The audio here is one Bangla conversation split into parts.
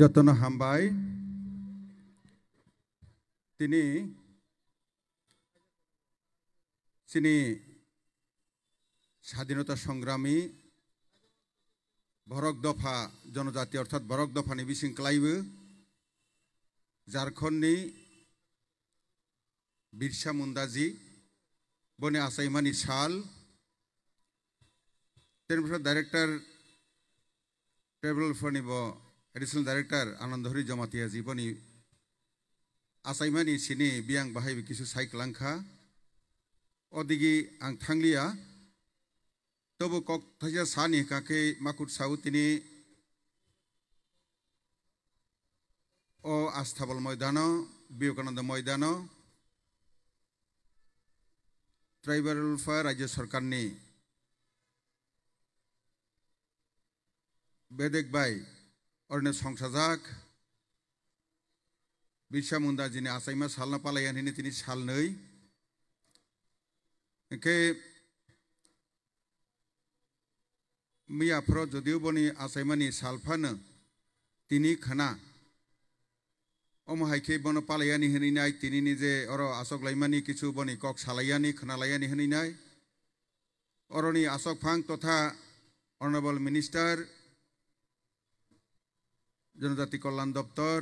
যতন হাম্বাই, তিনি তিনি স্বাধীনতা সংগ্রামী ভরক দফা জনজাতি অর্থাৎ ভরক দফানি বিশৃঙ্খলাইবো ঝাড়খণ্ডনি বিরসা মুন্দাজি, বনে আসাইমানি শাল তেরপর ডাইরেক্টর ট্রেভেল ফনিব এডিশনাল ডাইরেক্টর আনন্দহরি জমাতিয়া জীবনী আসাইমানি সিনে বিয়াং বাহাই কিছু সাইকলাংখা অদিগি আং থাংলিয়া, তবু কক থাইজা সানি কাকে মাকুট সাউ তিনি ও আস্থাবল ময়দান, বিবেকানন্দ ময়দান ট্রাইবাল রাজ্য সরকারনি। বেদেক বাই। ओरैनो संसाजाक बिरसा मुंडा जिने आसाइमा सालना पालायानिनि तिनि सालनै একে মিয়াফ্র যদিও বনি আসাইমানি সালফানো তিনি খানা। অমহাইকে বন পালাইয়ানি হনিনাই তিনি নিজে অর আসক লাইমানি, কিছু বনি কক সালাইয়ানি খানালাইয়ানি হনিনাই অরনি আসক ফাং তথা অনারেবল মিনিস্টার জনজাতি কল্যাণ দপ্তর,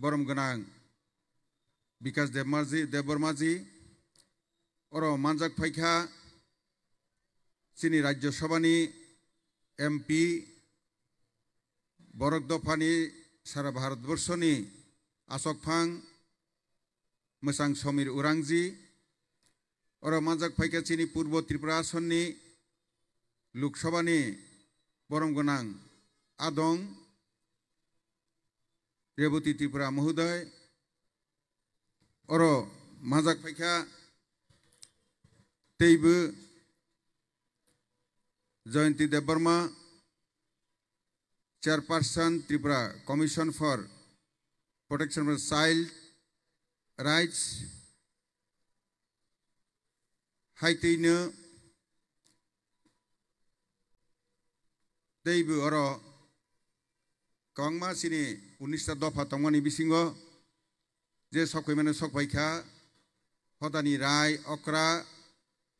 বরম গোনাং বিকাশ দেবমাজি দেববর্মাজি অর মানজাক ফাইখা, চিনি রাজ্যসভানি MP, Borok দফানি, Sara ভারতবর্ষনি আশক Phang, মোসাং Samir উরাংজি, or মাজাক ফাইকা চিনি পূর্ব ত্রিপুরা আসননি, লোকসভানি, বরম গোনাং আদং रेवती त्रिपुरा महोदय अर मजाक फैख्या त Jayanti Dev Barma chairperson Tripura commission for protection for child rights height त्यही अर কংমা সিনি উনিশটা দফা তংমানি বিসিংহ যে সকই মানে সক পাইখা হদানি রায় অকরা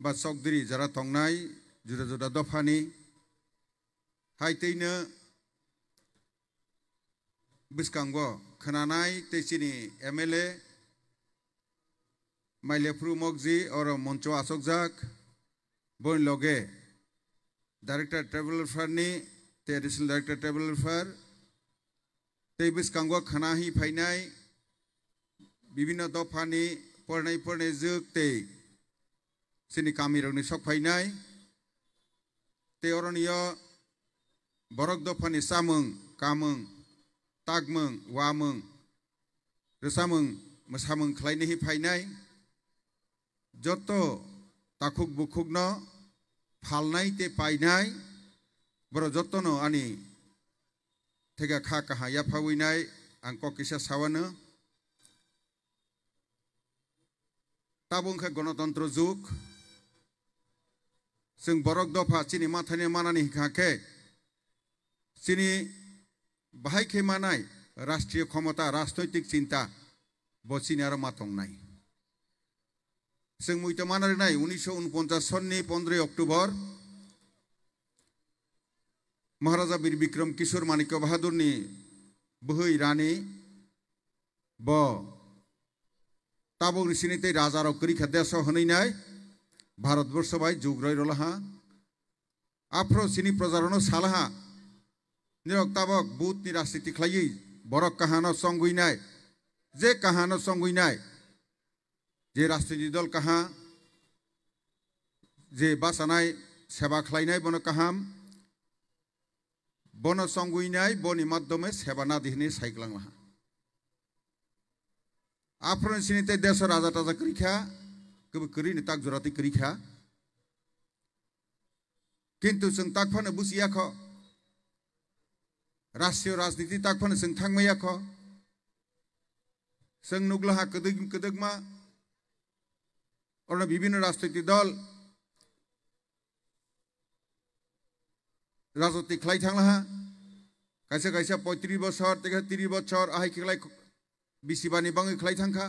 বা সকদিরি যারা তংনাই জুদা জুদা দফানি হাইতেইনো বিসকাঙ্গ খনানাই তেসিনি এমএলএ মাইলেফ্রু মগজি অর মঞ্চ আসকজাক বইন লগে ডাইরেক্টর ট্রাভেলফারনি তে এডিশনাল ডাইরেক্টর ট্রাভেলফার तेईस कंगवा खानाही फैनाय विभिन्न दफानि फरायनाय फरायनाय जोगते जोंनि गामियावनो सक फैनाय ते अरण्य बरक दफानि सामों कामों तागमों वामों रोसामों मोसामों खालायनायहि फैनाय जत ताखुक बुखुकनो फालनाय ते पायनाय बर' जतन' आंनि thega kha kaha ya phawinai ang kokisa sawano tabungkha গণতন্ত্র যুগ जों बरक दफा चिनि माथानि मानानि हिखाखे चिनि बाहायखे मानाय राष्ट्रीय क्षमता राजनैतिक चिन्ता बचिनि आरो माथंनाय जों मुइता मानारिनाय उन्निसश' उनपन्सास सननि पन्द्र'य अक्ट'बर মহারাজা বীর বিক্রম কিশোর মাণিক্য বাহাদুর নিয়ে বহই রানী ব। তাব সিনিতে রাজার করিখা দেশ হনই নাই। ভারতবর্ষ বাই যুগ রই রলাহা। আফ্র সিনি প্রজারণ সালাহা। নিরক তাবক বুথ নি রাজনীতি খাই বরক কাহানো সঙ্গুই নাই। যে কাহানো সঙ্গুই নাই, যে রাজনীতি দল কাহা, যে বাসানায় সেবা খাইনাই বন কাহাম। बन संगुनाय बनि माध्यम सेबाना दिहने साइग्लांला आफ्रोन सिनिते देश राजा ताज़ा करीखा कब करी ने ताक जुराती करीखा किंतु जों ताकफानो बुजियाख राष्ट्रीय राजनीति ताकफानो जों थांमायाख जों नुग्लाहा कदोग कदोगमा अरना बिभिन्न राजनीति दल রাজত্বে খেলাই থাকলা হা কাইসা কাইসা পঁয়ত্রিশ বছর থেকে তিরিশ বছর আহাই খেলাই বিসিবানি বাঙে খেলাই থাকা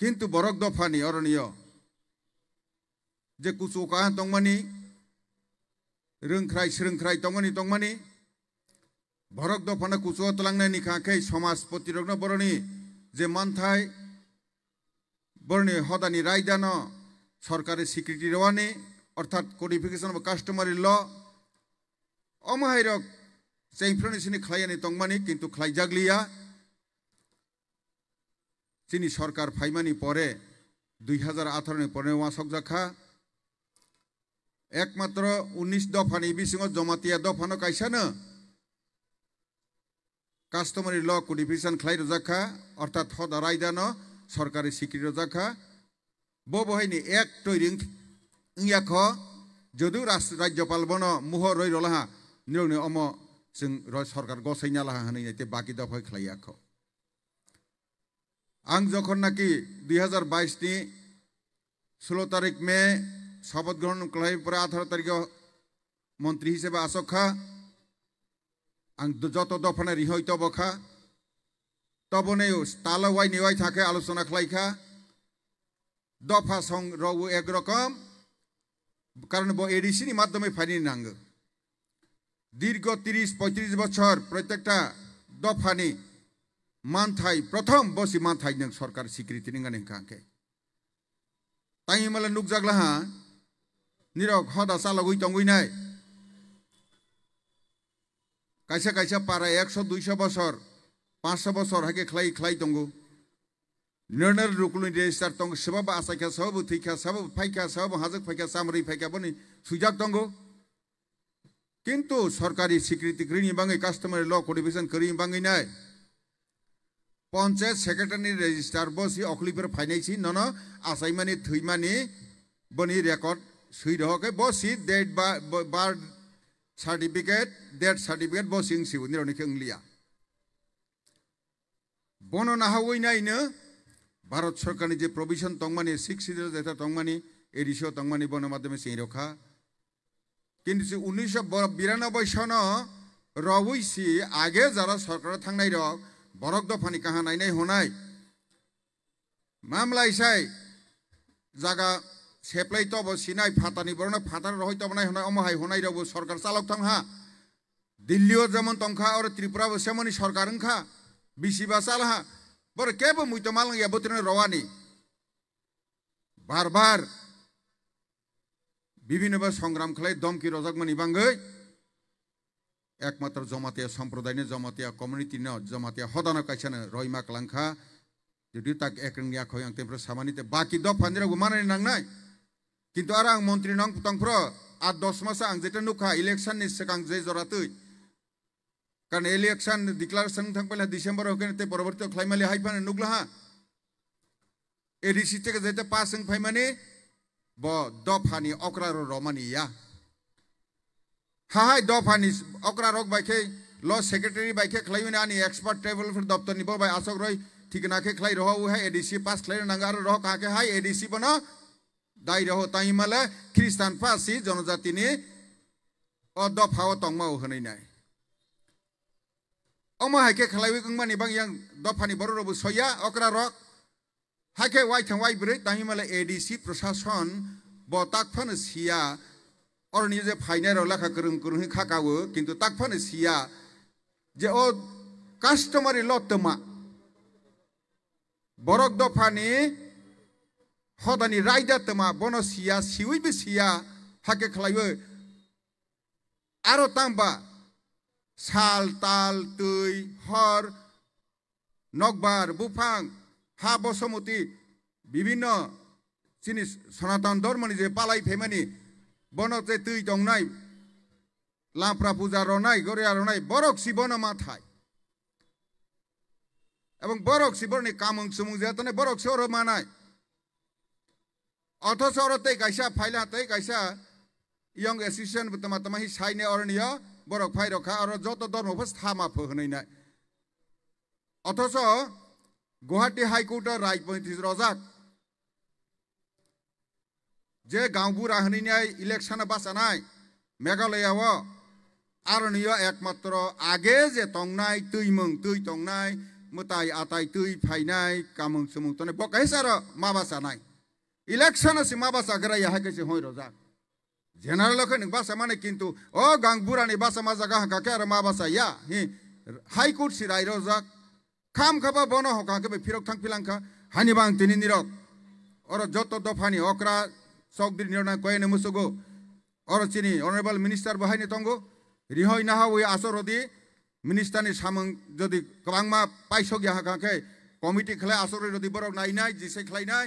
কিন্তু বরক দফানি অরণীয় যে কুচু কাহা তংমানি রোংখ্রাই স্রোংখ্রাই তংমানি তংমানি ভরক দফানা কুচুয়া তলাংনাইনি খাঁখেই সমাজ প্রতিরগ্ন বরণী যে মানথাই বরণী হদানি রায়দান সরকারের স্বীকৃতি রওয়ানি অর্থাৎ কোডিফিকেশন বা কাস্টমারি ল অমাহাইরক চেইফ্রনি সিনি খাইয়ানি তংমানি, কিন্তু খাইজাগলিয়া চিনি সরকার ফাইমানি পরে দুই হাজার আঠারোনি পরে ওয়াসক জাখা একমাত্র উনিশ দফানি বিসিং জমাতিয়া দফানো কাইসানো কাস্টমারি ল কোডিফিকেশন খাই রোজাখা অর্থাৎ হদা রায়দানো সরকারি স্বীকৃতি রোজাখা ব বহাইনি এক তৈরিং ইয়াখ যদিও রাজ্যপাল বন মুহ রই রলাহা নিরংনি অম जों সরকার গসাইনা লাহা হনাইতে বাকি দফায় খাইয়াখ आं যখন নাকি দুই হাজার বাইশনি ষোলো তারিখ মে শপথ গ্রহণ খাই পরে আঠারো তারিখে মন্ত্রী হিসেবে আসখা आं যত দফানে রিহই তবখা তবনে তালা ওয়াই নিওয়াই থাকে আলোচনা খাইখা দফা সং রবু একরকম কারণ এডিসিনি মাধ্যমে ফাইনি নাঙ্গ। দীর্ঘ তিরিশ, পঁয়ত্রিশ বছর প্রত্যেকটা দফানি মানথাই, প্রথম বসি মানথাই নং সরকার স্বীকৃতি নিঙ্গানি কাকে। তাই মালে নুকজাগলাহা নিরক হদা চালগুই তঙ্গুই নাই। কাইসা কাইসা পারা একশো, দুইশো বছর, পাঁচশো বছর হাকে খ্লাই খ্লাই দঙ্গু নির্ণয় রুকুলনি রেজিস্টার দঙ্গ সবাব আসাইখা সব থৈখা সব ফাইখা সব হাজক ফাইখা সামরি ফাইখা বনি সুজাক দঙ্গু কিন্তু সরকারি স্বীকৃতি করিনি বাঙে কাস্টমারি ল কোডিফিকেশন করিনি বাঙে নাই পঞ্চায়েত সেক্রেটারি রেজিস্টার বসি অখলিফের ফাইনাইছি নন আসাইমানি থৈমানি বনি রেকর্ড সুই রহকে বসি ডেট বা বার্ড সার্টিফিকেট ডেট সার্টিফিকেট বসিং সিউ নিরনিকে ইংলিয়া বন নাহাওই নাইনো ভারত সরকারনি যে প্রভিশন তংমানি সিক্স সিরিয়াল যেটা তংমানি এডিশো তংমানি বন মাধ্যমে সেই রক্ষা। কিন্তু উনিশশো বিরানব্বই সন রবৈসি আগে যারা সরকার থাংনাই রক, বরক দফানি কাহা নাইনাই হনাই। মামলা ইসাই, জাগা সেপ্লাই তব সিনাই ফাতানি বরণ ফাতার রহই তব নাই হনাই, অমহাই হনাই রব সরকার চালক থাংহা দিল্লিও যেমন তংখা আর ত্রিপুরাবো সেমনি সরকার ওংখা বিসিবা চালহা। বড় কেবো মুইতো মাল ইয়া বতিনে রওয়ানি বারবার বিভিন্নভাবে সংগ্রাম খেলাই দমকি রজাকমানি বাঙ্গৈ একমাত্র জমাতিয়া সম্প্রদায়নে জমাতিয়া কমিউনিটি ন জমাতিয়া হদানো কাইসানো রহিমা কালাংখা যদি তাক একরিয়া খয় আং তেমপ্র সামানিতে বাকি দ ফান্দিরাগু মানানি নাংনাই কিন্তু আর আং মন্ত্রী নং তংপ্র আর দশ মাসে আং যেটা নুখা ইলেকশননি সেকাং যে জরাতৈ কারণ ইলেকশন ডিক্লারেশন থাকলে ডিসেম্বর হোকেন তে পরবর্তী খাইমালি হাইফানে নুগলাহা এডিসি থেকে যেতে পাস ফাইমানি ব দফানি অকরা রমানি ইয়া। হাহাই দফানি অকরা রক বাইকে ল সেক্রেটারি বাইকে খাইমানি আনি এক্সপার্ট টেবল ফর দপ্তর নিব বাই আসক রই ঠিক নাকে খাই রহ হাই এডিসি পাস খাই নাঙ্গার রহ কাকে হাই এডিসি বন দাই রহ তাই মালে খ্রিস্টান ফাসি জনজাতিনি অ দফাও তংমাও হনাই নাই। অমা হাইকে খালাইবি গংমানি বাং yang দফানি বড় রবু সয়া অকরা রক হাইকে ওয়াই থাং ওয়াই ব্রে তাই মালে এডিসি প্রশাসন ব তাকফানো সিয়া অরনি যে ফাইনার লেখা করুন করুন খাকাবো কিন্তু তাকফানো সিয়া যে ও কাস্টমারি লতমা বরক দফানি হদানি রাইদা তমা বন সিয়া সিউইবি সিয়া হাকে খালাইবো আরও তাম্বা সাল তাল তুই হর নকবার বুফাং, হা, বসমতি, বিভিন্ন জিনিস, সনাতন ধর্মনি যে পালাই ফেমানি, বনতে তুই দংনাই লাফরা পূজা রনাই গরিয়া রনাই বরক শিবন মাথায়। এবং বরক শিবরনি কামং সুমুং যেতনে বরক সর মানায়। অথচ অরতে গাইসা ফাইলাতে গাইসা ইয়ং এসোসিয়েশন তমা তমা হি সাইনে অরণীয় বৰক ফাই ৰখা আৰু যত ধৰ্মফ থামাফ হৈ নাই অথচ গুৱাহাটী হাইকোৰ্টৰ ৰাজনৈতিক ৰজাক যে গাঁওবোৰ হৈ নাই ইলেকশ্যন বাছা নাই মেঘালয়াও আৰু নিয় একমাত্ৰ আগে যে টংনাই তৈমং তৈ টংনাই মতাই আটাই তৈ ফাইনাই কামং চামং তনে বকাইছে আৰু মাবাছা নাই ইলেকশ্যন আছে মা বাছা গেৰাই আহে কৈছে হয় ৰজাক কে বাসা মানে কিন্তু ও গাংবুরানি বাসা মাজা গাহা কাকে আর মাবাসা ইয়া হি হাই কোর্ট সিরাই রোজা খাম খাবা বন হকা কে ফিরক থাং পিলাংখা হানি বাং তিনি নিরক ওর যত দফানি অকরা সকদির নির্ণয় কয়ে নেমুসুগো ওর চিনি অনারেবল মিনিস্টার বাহাইনি তঙ্গো রিহই নাহা ওই আসরদি মিনিস্টারনি সামং যদি গোबांमा পাইসক ইয়াহা কাকে কমিটি খেলায় আসরে যদি বরক নাইনাই জিসে খেলাইনাই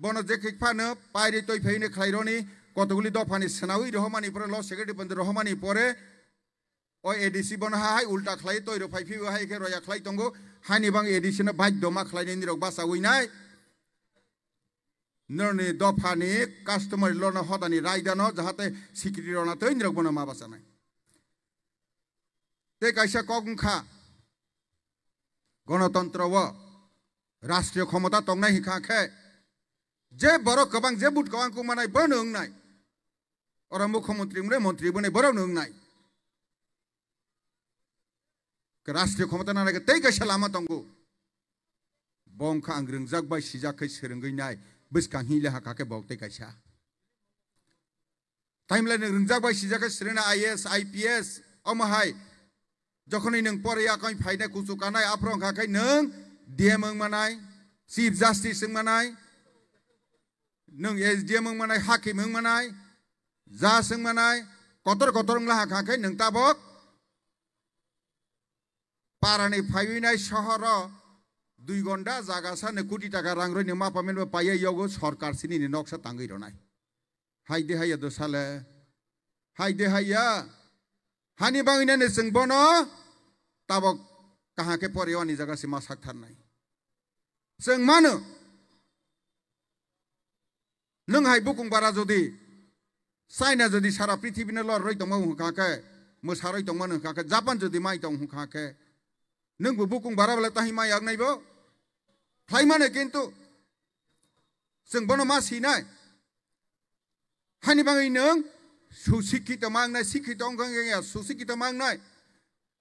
বন যে খেকফানো পাইরে তৈ ফেইনে খেলাইরনি কতগুলি দফানি সেনাউই রহমানি পরে ল সেক্রেটারি বন্ধু রহমানি পরে ও এডিসি বন হাই, উল্টা খেলাই তৈ রফাই ফিউ হাই কে রয়া খেলাই তঙ্গো হানি বাং এডিসি না বাধ্য মা খেলাইনি নিরক বাসা উইনাই নরনি দফানি কাস্টমার লন হদানি রায়দানো যাহাতে সিকিউরিটি রনা তৈ নিরক বন মা বাসা নাই। তে কাইসা কগংখা গণতন্ত্র ও রাষ্ট্রীয় ক্ষমতা তংনাই হিখা খে। যে বড় কবাং, যে বুট কবাং কুমানাই, বন নাই। ওরা মুখ্যমন্ত্রী মুড়ে মন্ত্রী বনে বরং নং নাই রাষ্ট্রীয় ক্ষমতা না রাখে তাই গেছে লামা তঙ্গ বংখা আং রংজাক বাই সিজাকই সেরঙ্গই নাই বসকাং হিলে হাকাকে বাউতে গাইছা টাইমলাই নং রংজাক বাই সিজাকই সেরেনা আইএস আইপিএস অমহাই যখনই নং পরে আকাই ফাইনে কুচু কানাই আপ্রং হাকাই নং ডিএম মানাই চিফ জাস্টিস মানাই নং এসডিএম মানাই হাকিম মানাই जा सों मानाय कतर कतर लाहा खाखाय नों ताबक পারানি ফাইনাই শহর দুই ঘন্টা জাগা সানে কোটি টাকা রাং রইনে মাপামেন পাইয়া ইয়োগো সরকার সিনি নকশা তাঙ্গই রনাই হাই দে হাইয়া দো সালে হাই দে হাইয়া হানি बाङैनो जों बन ताबक काहाके परिवारनि जागासि मा साकथारनाय जों मानो नोंहाय बुकुं बारा जुदि चाइना जुदि सारा पृथ्वीनो लर रय दङ हुकाके मोसारय दङ हुकाके जापान जुदि माइ दं हुकाके नोंबो बुकुं बारा बले ताहि माइ आगनायबो फ्लाइ मानो किन्तु जों बन मा सिनाय हानि बाङै नों সুশিক্ষিত মাং নাই শিক্ষিত অঙ্গে সুশিক্ষিত মাং নাই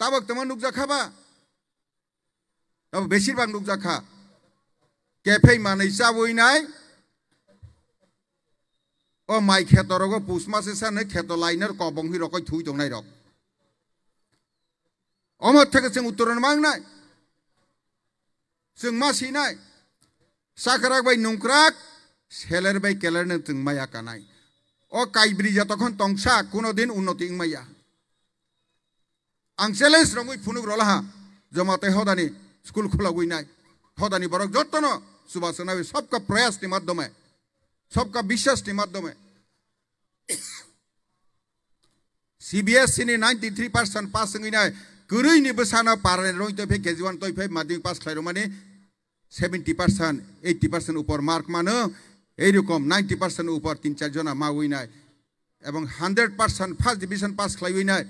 তাবক তোমার নুক জাখাবা তবে বেশিরভাগ নুক ও মাই খেত রগ পুষ মাসে সানে খেত লাইনের কবং হি রকই থুই দং নাই রক অমর থেকে जों উত্তরণ মাং নাই जों मा সিনাই সাকরাক বাই নুংক্রাক সেলের বাই কেলের जों মায়া কানাই ও কাইব্রিজা তখন তংসা কোনোদিন উন্নতি ইংমাইয়া আং চ্যালেঞ্জ রঙুই ফুনুক রলাহা জমাতে হদানি স্কুল খোলা নাই হদানি বরক যত্ন সুবাসনা সবকা প্রয়াসনি সবকা বিশ্বাসনি মাধ্যমে। সিবিএসসি নি নাইনটি থ্রি পার্সেন্ট পাস নাই গরৈনি বসানা পারে রই তৈফে কেজি ওয়ান তৈফে মাধ্যমিক পাস খাইর মানে সেভেন্টি পার্সেন্ট এইটি পার্সেন্ট উপর মার্ক মানো। এইরকম নাইনটি পার্সেন্ট উপর তিন চারজনা মা উইনায় এবং hundred percent first division pass খাই উইনায়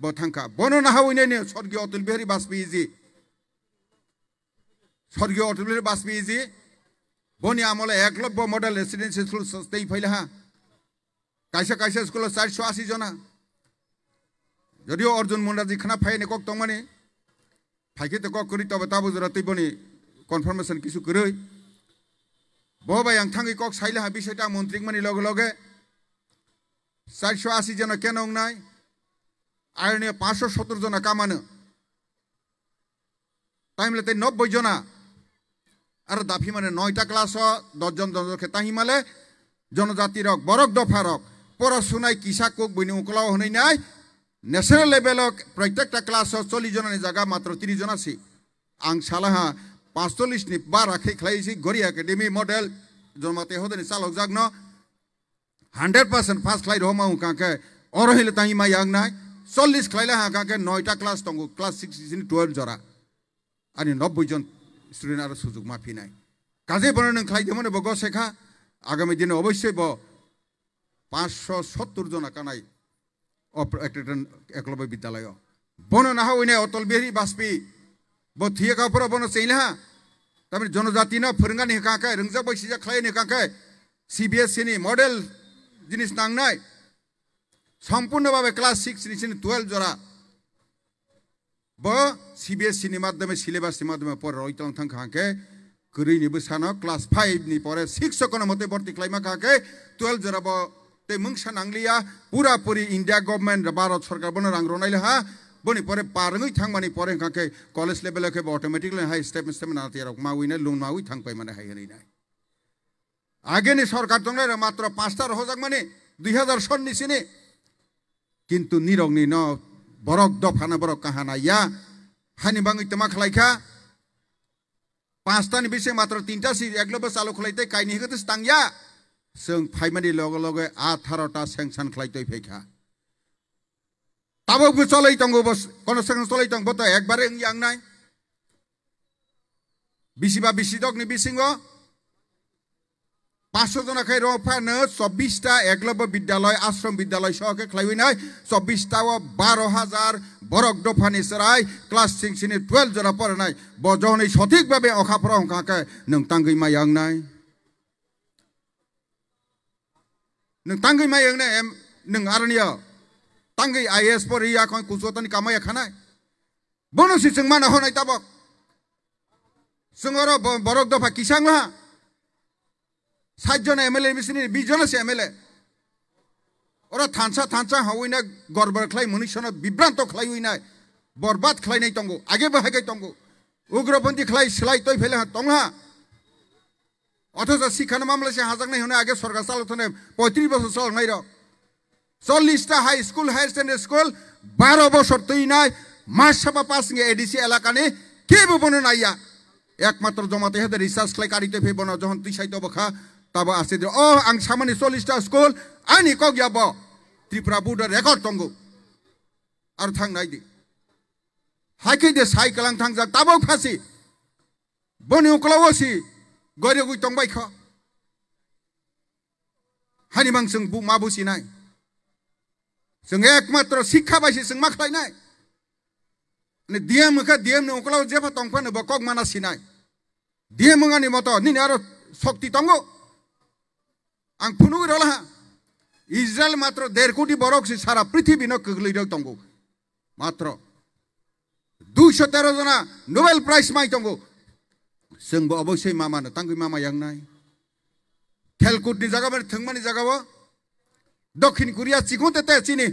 বথাঙ্কা বর্ণনা উইনায় স্বর্গীয় অতুল বিহারী বাজপেয়ীজি। স্বর্গীয় অতুল বিহারী বাজপেয়ীজি। বনি আমলে একলব্য মডেল রেসিডেন্সিয়াল স্কুল সস্তেই ফাইলে হা কাইসা কাইসা স্কুলে চারশো আশি জনা যদিও অর্জুন মুন্ডাজি খানা ফাইনে কক তং মানে ফাইকে তো কক করি তবে তাবো তুই বনি কনফার্মেশন কিছু করই বহবাই আং থাঙ্গি কক সাইলে হা বিষয়টা মন্ত্রী মানি লগে লগে চারশো আশি জন কেন নাই আর নিয়ে পাঁচশো সত্তর জন কামানো তাইমলে তাই নব্বই জনা আৰু দাফি মানে নয়টা ক্লাছ দহজন দহজন খেতা সিমালে জনজাতিৰক বৰক দফাৰক পৰা সোণাই কিছা কোক বনি উকলাও শুনি নাই নেশ্যনেল লেভেলক প্ৰত্যেকটা ক্লাছত নি জাগা মাত্ৰ ত্ৰিছজন আছে আং চালাহা পাঁচচল্লিছ নিবা ৰাখি খেলাইছে গৰি একাডেমি মডেল জন্মাতে হেনে চালক যাক ন হাণ্ড্ৰেড পাৰ্চেণ্ট ফাৰ্ষ্ট খেলাই ৰহ মাও কাকে অৰহিলে তাহি মাই আং নাই চল্লিছ খেলাইলে হাঁহ কাকে নটা ক্লাছ দংগু ক্লাছ ছিক্স টুৱেলভ জৰা আৰু নব্বৈজন স্টুডেন্ট আরও সুযোগ মাফিনাই কাজে বড় নों খাইদেমন বগ শেখা, আগামী দিনে অবশ্যই ব, পাঁচশো সত্তর জন কানাই একলব্য বিদ্যালয়। বন না হইনে অটল বিহারী বাজপেয়ী ব, থিয়ে কাপড় বন চেইলহা তারপরে মানে জনজাতি না, ফোরঙ্গানি হেঁকাকে রোংজা বৈশিজা খাই হেঁকাকে সিবিএসসিনি মডেল জিনিস নাংনায় সম্পূর্ণভাবে ক্লাস সিক্স নিচে টুয়েলভ জরা। ব সিবিএসসিনি মাধ্যমে সিলেবাসের মাধ্যমে পরে ওইতং খাঁকে খাকে গরিনিবো সানো ক্লাস ফাইভনি পরে সিক্স কোনো মতে ভর্তি ক্লাইমা খাঁকে টুয়েলভ জরাব তে মুং পুরা পুরি ইন্ডিয়া গভর্নমেন্ট ভারত সরকার বনে রাং রনাইলে হা বনি পরে পারঙই থাংমানি পরে খাঁকে কলেজ লেভেলকে অটোমেটিক হাই স্টেপ স্টেপ নাতে রক মাউইনে লুন মাউই থাংপাই মানে হাই হরি নাই আগেনি সরকার তো মাত্র পাঁচটার হজাক মানে দুই হাজার সন নিছিনি কিন্তু নিরগ্নি ন বরক দফানা বরক কাহানা ইয়া হানি বাঙি তোমা খালাইখা পাঁচটানি বেশি মাত্র তিনটা সি একলবে চালু খালাইতে কাইনি হেগতে স্তাংয়া जों फाइमानि लगे लगे आठार'टा सेंसन खालायतै फैखा ताबो चलै दंगो बस कनस्ट्राक्सन चलै दं बत एकबारे यांनाय बिसिबा बिसि दगनि बिसिङो পাঁচশজনক ৰফান চব্বিশটা একলব্য বিদ্যালয় আশ্ৰম বিদ্যালয় সহকে খেলাই নাই। চৌবিছটা বাৰ হাজাৰ বৰক দফানি চৰাই ক্লাস চিং চিনি টুয়েলভ জনা পড়ে নাই। বজনে সঠিকভাবে বজনী সঠিকভাৱে অহা পৰা সংখ্যাকে নাই। নাই তাংগী আই এছ পঢ়ি এখন কুচুৱতানি কামাই এখা নাই। বনচি চিং মানে হোৱা নাই তাব চিঙৰ দফা কিচাং নহয় ষাটজন এম এল এ বিসিনি বিশজন আছে এম এল এ ওরা থানসা থানসা হাওইনা গড়বড় খাই মনুষ্যನ বিভ্রান্ত খাই হইনাই বরবাদ খাইনাই তঙ্গো আগে বাহাগে তঙ্গো উগ্রপন্থী খাই সেলাই তৈ ফেলে তংহা অথচ শিক্ষার মামলা সে হাজার নাই হনে আগে সরকার চালাতনে পঁয়ত্রিশ বছর চলনাই র চল্লিশটা high school higher secondary school বারো বছর তৈ নাই মাস সাবা পাস এডিসি এলাকানে কেবো বনো নাইয়া একমাত্র জমাতে হেদে রিসার্চ খাই কারিতে ফেবনো যখন তুই সাইতে বখা তাবো আছে ও আং সামানি চল্লিশটা স্কুল আনি কগিয়াব ত্রিপুরা বুডার রেকর্ড তঙ্গো আর থাংনাই দি হাইকে দে সাইকেলাং থাংজা তাবো ফাসি বনি উকলাওসি গরে গুই তংবাই খ হানি বাং जों बु मा बुसिनाय जों एकमात्र शिक्षा बायसि जों मा खालायनाय ने दिएम खा दिएम ने उकलाव जेफा तंफानो बा कक माना सिनाय दिएम ngani मत निने आरो शक्ति तंगो आं फुनु रला इजराइल मात्र देर कोटी बरक से सारा पृथ्वी न कगलैर तंगो मात्र दुइस तेरह जना नोबेल प्राइज माइ तंगो जोंबो अबश्य मा मानो तांगै मामा यांनाय खेलकुदनि जागाबो थोंमानि जागाबो দক্ষিণ কোরিয়া চিকুতে তে চিনি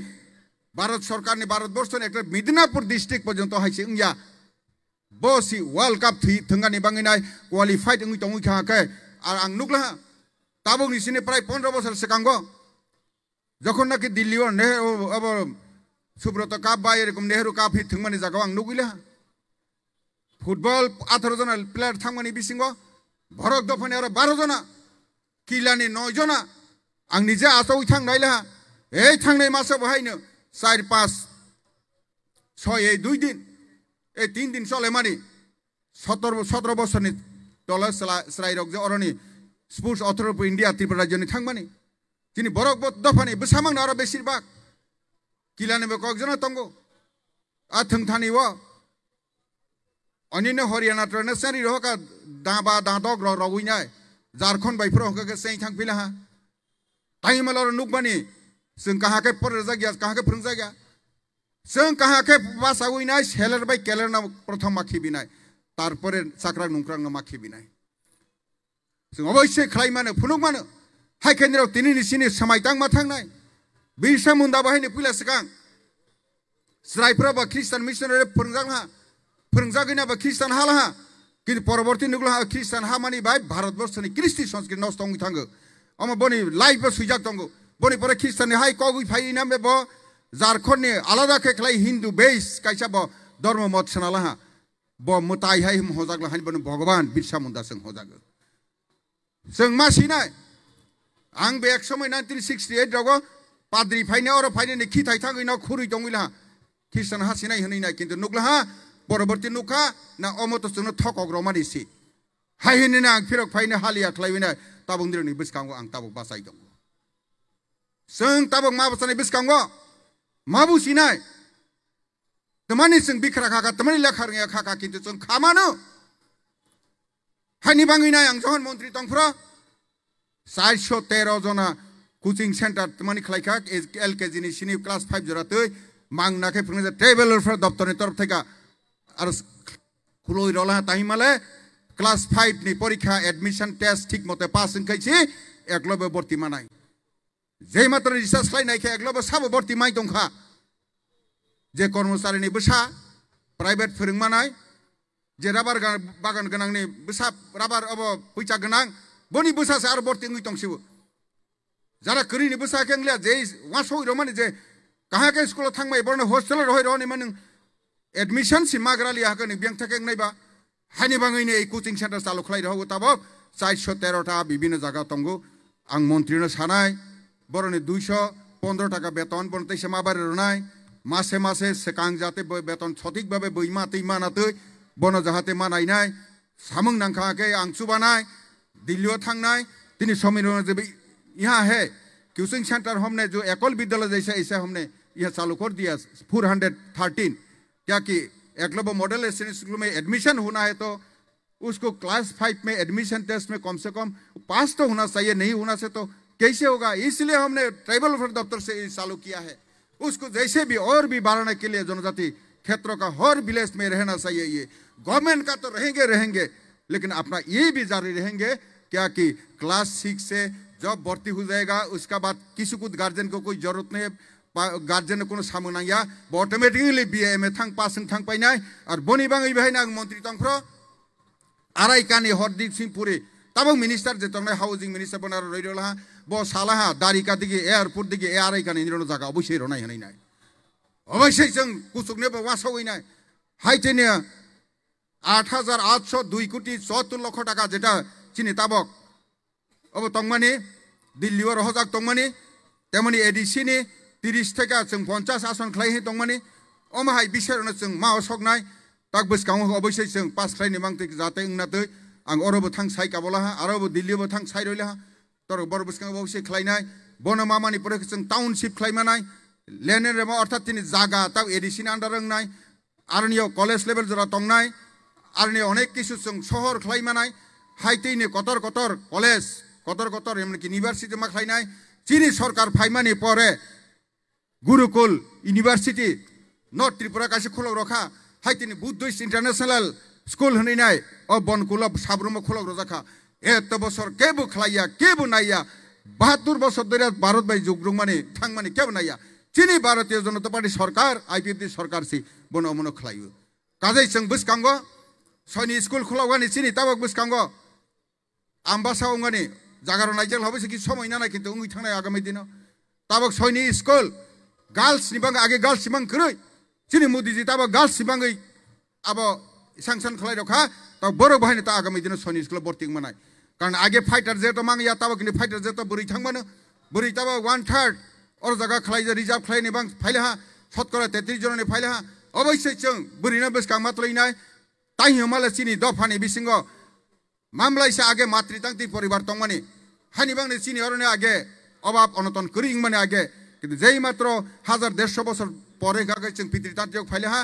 ভারত সরকারনি ভারতবর্ষনি একটা মিদনাপুর ডিস্ট্রিক্ট পর্যন্ত হাইছে ইয়া বসি ওয়ার্ল্ড কাপ থি থঙ্গানি বাঙিনাই কোয়ালিফাইড উই তঙ্গুই খাকে আর আং নুকলা তাবুক নিশিনি প্রায় পনেরো বছর সেকাঙ্গ যখন নাকি দিল্লি নেহরু আব সুব্রত কাপ বা এরকম নেহরু কাপ হি থাকমানি জায়গাও আং নুগুইলা। ফুটবল আঠারো জনা প্লেয়ার থাকমানি বিসিঙ্গ ভরত দফানি আরও বারো জনা, কিলানি নয় জনা। আং নিজে আসাও থাকলাইলা এই থাকনাই মাসে বহাইনো। চার পাঁচ, ছয়, এই দুই দিন। এই তিন দিন চলে মানি। সতেরো সতেরো বছরনি তলে স্রাই রকজে অরণি sports Author Tripura India Tripura Joni Thangmani. तिनी Borok Bot Dafani, Busamang Nara किलाने Bak. Kilane Bakogzana Tongo. Athang Thani अन्य हरियाणा ट्रेडिशनरी रहका दाबा दादक र रगुइनाय झारखण्ड बायफोराव हका सें थांफिला हा टाइमल र नुकबानि जों काहाके गया गया जों सेलर बाय केलर प्रथम माखिबिनाय तारपरे साक्रा माखी माखिबिनाय जों अबयसे खलाय मानो फुलुक मानो हाय खेनराव दिनै निसिनि समय दां मा थांनाय बिसा मुंदा बाहायनि पुला सका स्राइफ्राबा ख्रिस्तान मिशनरी फोरंगाङा फोरंगागिनाबा ख्रिस्तान हालाहा किन परबर्ती नुगला ख्रिस्तान हा मानि बाय भारत बर्षनि ख्रिस्ति संस्कृति नस्तोङ थाङो अम बनि लाइफ सुजाक दङ बनि परे ख्रिस्तान हाय कगु फाइ नाम बे झारखण्डनि आलादा के खलाय हिन्दु बेस कायसा ब धर्म मत सनालाहा ब मुताई हाय हम होजागला हानि बन भगवान बिसा मुंदा सङ होजागला जों मा सिनाय आं बे एक समय नाइनटिन सिक्सटि ओइटआवबो पाद्रि फाइने और फाइने खिथाय थाङैनाव खुरै दङैला ख्रिस्टान हा सिनाय होनैनाय किन्तु नुग्लाहा बरबर्ती नुखा ना अमतसजोंनो थकग्र मानिसि हाय होनैना आं फिरक फाइने हालिया खालायबायना ताबुं दिनै बिसखांगो आं ताबुं बासाय दङ जों ताबुं मा बासायनाय बिसखांगो मा बुसिनाय तमानि जों बिख्रा खाखा तमानि लेखा रोङा खाखा किन्तु जों खामानो হাইনি নাই আং যখন মন্ত্রী তংফ্র। চারশো তেরো জনা কোচিং সেন্টার মানে খাইখা এল কেজি নি সিনি ক্লাস ফাইভ জরাতই মাংনাকে ফুংজা ট্রাইবেলফোর দপ্তরের তরফ থেকে আর খুলই রলা তাহিমালে ক্লাস ফাইভ নি পরীক্ষা এডমিশন টেস্ট ঠিক মতে পাস খাইছি। একলবে ভর্তি মানাই। যে মাত্র রিসার্চ খাইনাইখা একলবে সাব ভর্তি মাই দংখা যে কর্মচারী নি বসা প্রাইভেট ফেরং মানায় যে রাবার বাগান গনাংনি বসা রাবার অব পৈচা গনাং বনি বসা আর বর্তি উই তংসিব যারা করিনি বসা কেংলিয়া যে ওয়াসই রমানি যে কাহাকে স্কুল থাকবে বর্ণ হোস্টেল রহই রে মানে এডমিশন সিমাগ্রালি হাকানি ব্যাং থাকে নাইবা হাইনি বাঙাইনি এই কোচিং সেন্টার চালু খাই রহব তাব চারশো তেরোটা বিভিন্ন জায়গা তঙ্গু আং মন্ত্রীনো সানাই বরণে দুইশো পনেরো টাকা বেতন বনতেই সে মাবারে রায় মাসে মাসে সেকাং যাতে বেতন সঠিকভাবে বইমা তৈমা না তৈ बनो जाहाथे मानायनाय सामुं नांखाङाखै आंसु बानाय दिल्लीयाव थांनाय दिनै समिलन जेबो यहाँ है कोचिंग सेंटर हमने जो एकल विद्यालय जैसे ऐसे हमने यह चालू कर दिया फोर हंड्रेड थर्टीन क्या कि एकलव्य मॉडल स्कूल में एडमिशन होना है तो उसको क्लास फाइव में एडमिशन टेस्ट में कम से कम पास तो होना चाहिए नहीं होना से तो कैसे होगा इसलिए हमने ट्राइबल वेलफेयर दफ्तर से चालू किया है उसको जैसे भी और भी बढ़ाने के लिए जनजाति क्षेत्रों का हर विलेज में रहना चाहिए ये गवर्नमेंट का तो रहेंगे रहेंगे, लेकिन अपना ये भी जारी रहेंगे, क्या कि क्लास सिक्स से जब भर्ती हो जाएगा, उसका बाद किसी को गार्जियन को कोई ज़रूरत नहीं है गार्जियन को सामू नांगिया ऑटोमेटिकली बी एम ए थांग पास, थांग पाइनाय और बनी बांगै बेहायना मंत्री तंफ्र आराय कानि, हरदीप सिंह पुरी, तब मिनिस्टार जे तंनाय हाउसिंग मिनिस्टार बना रइरला ब सालाहा दारिका दिगे एयारपोर्ट दिगे ए आराय कानि निरनो जागा अबश्य रनाय हनाय नाय। अबश्य जों कुसुकने वासावैनाय हाइटेने আট হাজার আটশো দুই কোটি চুয়াত্তর লক্ষ টাকা যেটা চিনি তাবক। অব তংমানি দিল্লিও রহজাক তংমানি, তেমনি এডিসি নি তিরিশ থেকে যেন পঞ্চাশ আসন খাইহে তংমানি, অমাহাই বিশেরণ মা মা নাই, তাক বসকাং অবশ্যই যেন পাস খাইনি মাংতে যাতে উংনাতে, আং অরবো থাং সাই কাবলাহা আরবো দিল্লিও থাং সাই রইলাহা, তর বর বসকাং অবশ্যই খাইনাই বন মামানি পরে যেন টাউনশিপ খাইমানায় লেনের অর্থাৎ তিনি জাগা, তাও এডিসি আন্ডার রং নাই আরনিও কলেজ লেভেল যারা তংনায় আর নিয়ে অনেক কিছু শহর খ্লাইমানাই হাইতেই নিয়ে কতর কতর কলেজ, কতর কতর এমনকি ইউনিভার্সিটি মা খাই নাই। চিনি সরকার ফাইমানি পরে গুরুকুল ইউনিভার্সিটি নর্থ ত্রিপুরা কাছে খোলক রখা। হাইতেনি বুদ্ধিস্ট ইন্টারন্যাশনাল স্কুল হই হনিনাই অ বনকুলব সাবরুম খোলক রাখা এত বছর কেবু খ্লাইয়া, কেবু নাইয়া। বাহাত্তর বছর ধরে ভারত বাই যুগ্রুং মানে থাং মানে কেউ নাইয়া। চিনি ভারতীয় জনতা পার্টি সরকার, আইপিএফ সরকার সি, বন অমন খ্লাইও কাজেই সঙ্গ বুঝকাঙ্গ সৈনি স্কুল খোলাওগানি চিনি তাবাক বসকাঙ্গ আম্বাসা অঙ্গানি জাগার নাইজেল হবে সে কি সময় না কিন্তু উই থানায় আগামী দিন তাবক সৈনি স্কুল গার্লস নিবাং আগে গার্লস সিবাং করই চিনি মোদিজি তাবক গার্লস সিবাংই আব সাংসন খালাই রখা তা বড় বাহিনী তা আগামী দিন সৈনি স্কুল ভর্তি মানায় কারণ আগে ফাইটার যেহেতু মাঙ্গিয়া তাবক কিন্তু ফাইটার যেহেতু বুড়ি থাকবানো বুড়ি তাবা ওয়ান থার্ড ওর জায়গা খালাই যে রিজার্ভ খালাই নিবাং ফাইলে হা শতকরা তেত্রিশ জনের ফাইলে হা অবশ্যই जों বুড়িনা বেসকাং মাত্রইনায় তাই হিমালয়, চিনি দফানি বিসিঙ্গ মামলাইসে আগে মাতৃতান্ত্রিক পরিবার তংমানি হানিবাংনি চিনি অরণ্য আগে অভাব অনতন করি মানে আগে। কিন্তু যেই মাত্র হাজার দেড়শো বছর পরে গাগে চিং পিতৃতান্ত্রিক ফাইলে হা,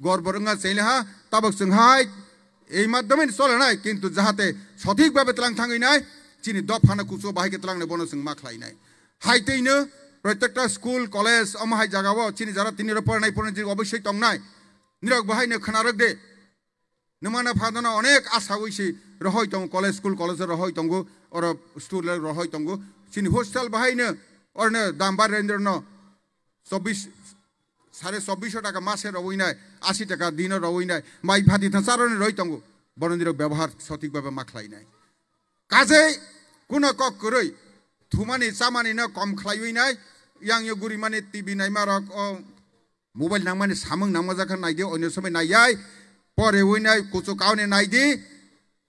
গর্বরঙ্গা চাইলে হা, তাবক সিংহাই এই মাধ্যমে চলে নাই, কিন্তু যাহাতে সঠিকভাবে তেলাং থাঙ্গি নাই, চিনি দফানা কুচো বাহিকে তেলাংনে বনসিং চিং খাই নাই। হাইতেইনো প্রত্যেকটা স্কুল, কলেজ, অমাহাই জাগাবো চিনি যারা তিনি পড়ে নাই পড়ে অবশ্যই তং নাই। নিরক বহাই খানারক দে। নমানা ফাদনা অনেক আশা হইছে রহই দং কলেজ স্কুল কলেজের রহই দঙ্গ ওর স্টুডেন্ট রহই দঙ্গ চিনি হোস্টেল বাহাইনো ওরনে দাম বারেন্দ্র ন চব্বিশ সাড়ে চব্বিশশো টাকা মাসে রবইনায় আশি টাকা দিনও রবইনায় মাই ভাতি থাচারণে রই দঙ্গ বরন্দির ব্যবহার সঠিকভাবে মাখলাই নাই কাজে কোনো কক করই থুমানি চামানি না কম খাইই নাই ইয়াং গুড়ি মানে টিভি নাই মারক মোবাইল নাংমানি সামং নাংমা জাখা নাইদে অন্য সময় নাইয়াই পরে উইনাই কুচু কাউনে নাইদি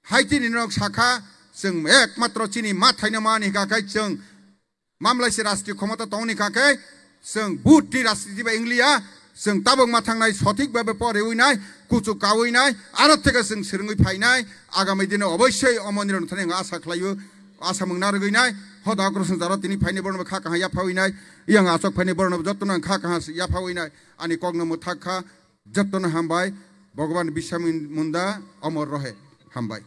হাইতি নিরক শাখা जों एकमात्र चिनि मा थाइनो मानि काखै जों मामलायसे राष्ट्रिय क्षमता तौनि काखै जों बुटनि राजनीति बा इंलिया जों ताबक मा थांनाय सठिक भाबे परेउनाय कुचु काउनाय आरो थेके जों सोलोङै फायनाय आगामी दिनाव अबश्य अमनिरन थानाय आं आसा खालायो आसा मोंना रोगैनाय हद अग्रसन जारा तिनि फायने बर्न खा कहा या फाविनाय इयां आसक फायने बर्न जतन खा कहा या फाविनाय आनि कग्न मु थाखा जतन हामबाय ভগবান বিশ্বামিন্দা অমর রহে হামবাই